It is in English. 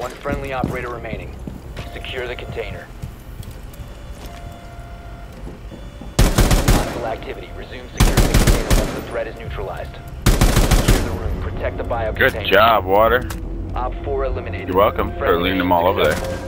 One friendly operator remaining. Secure the container. Hostile activity. Resume securing the container once the threat is neutralized. Secure the room. Protect the bio Good container. job, Water. Op 4 eliminated. You're welcome for leaving them all over there.